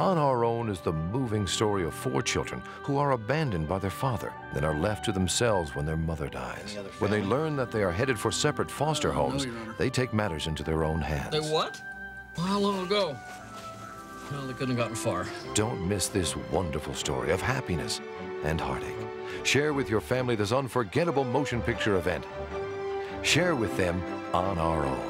On Our Own is the moving story of four children who are abandoned by their father, then are left to themselves when their mother dies. When they learn that they are headed for separate foster homes, know, they take matters into their own hands. They what? How long ago? Well, they couldn't have gotten far. Don't miss this wonderful story of happiness and heartache. Share with your family this unforgettable motion picture event. Share with them on our own.